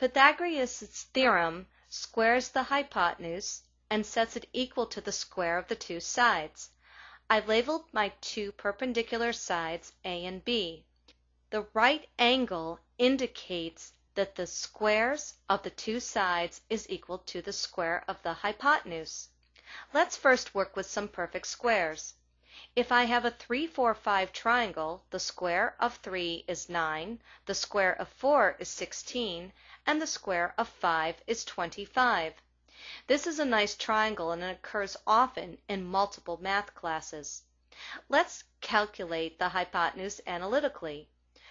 Pythagoras' theorem squares the hypotenuse and sets it equal to the square of the two sides. I've labeled my two perpendicular sides A and B. The right angle indicates that the squares of the two sides is equal to the square of the hypotenuse. Let's first work with some perfect squares. If I have a 3, 4, 5 triangle, the square of 3 is 9, the square of 4 is 16, and the square of 5 is 25. This is a nice triangle and it occurs often in multiple math classes. Let's calculate the hypotenuse analytically.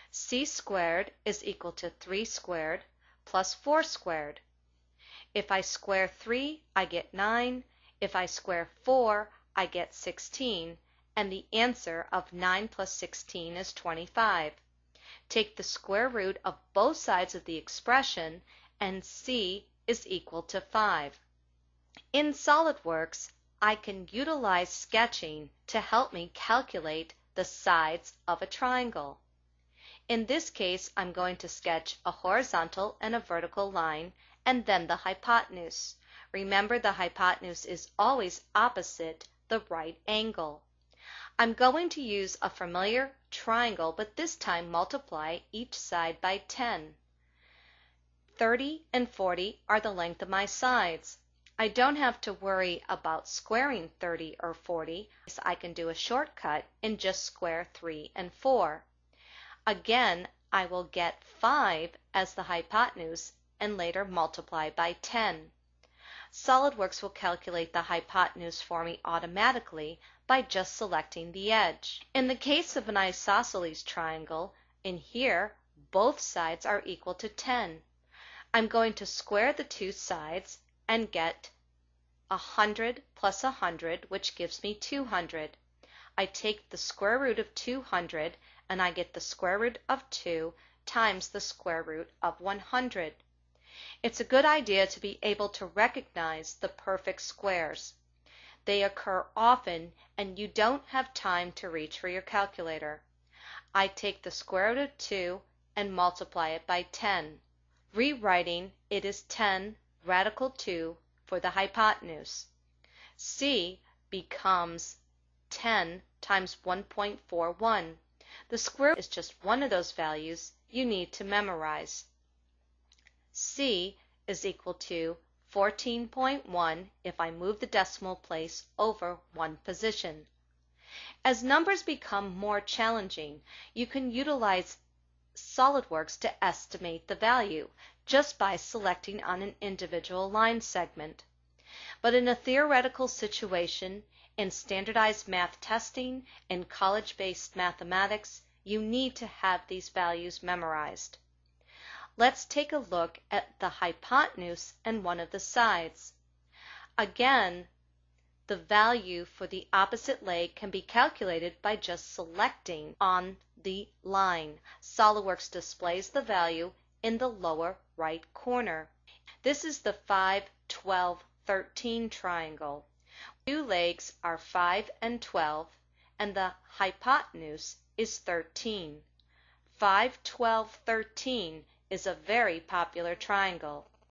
c squared is equal to 3 squared plus 4 squared. If I square 3, I get 9. If I square 4, I get 16, and the answer of 9 plus 16 is 25. Take the square root of both sides of the expression, and c is equal to 5. In SOLIDWORKS, I can utilize sketching to help me calculate the sides of a triangle. In this case, I'm going to sketch a horizontal and a vertical line, and then the hypotenuse. Remember the hypotenuse is always opposite the right angle. I'm going to use a familiar triangle, but this time multiply each side by 10. 30 and 40 are the length of my sides. I don't have to worry about squaring 30 or 40. So I can do a shortcut and just square 3 and 4. Again, I will get 5 as the hypotenuse and later multiply by 10. SOLIDWORKS will calculate the hypotenuse for me automatically by just selecting the edge. In the case of an isosceles triangle, in here, both sides are equal to 10. I'm going to square the two sides and get 100 plus 100, which gives me 200. I take the square root of 200 and I get the square root of 2 times the square root of 100. It's a good idea to be able to recognize the perfect squares. They occur often and you don't have time to reach for your calculator. I take the square root of 2 and multiply it by 10. Rewriting, it is 10 radical 2 for the hypotenuse. C becomes 10 times 1.41. The square root is just one of those values you need to memorize c is equal to 14.1 if I move the decimal place over one position. As numbers become more challenging, you can utilize SOLIDWORKS to estimate the value just by selecting on an individual line segment. But in a theoretical situation, in standardized math testing, in college-based mathematics, you need to have these values memorized. Let's take a look at the hypotenuse and one of the sides. Again, the value for the opposite leg can be calculated by just selecting on the line. SOLIDWORKS displays the value in the lower right corner. This is the 5, 12, 13 triangle. Two legs are 5 and 12, and the hypotenuse is 13. 5, 12, 13 is a very popular triangle.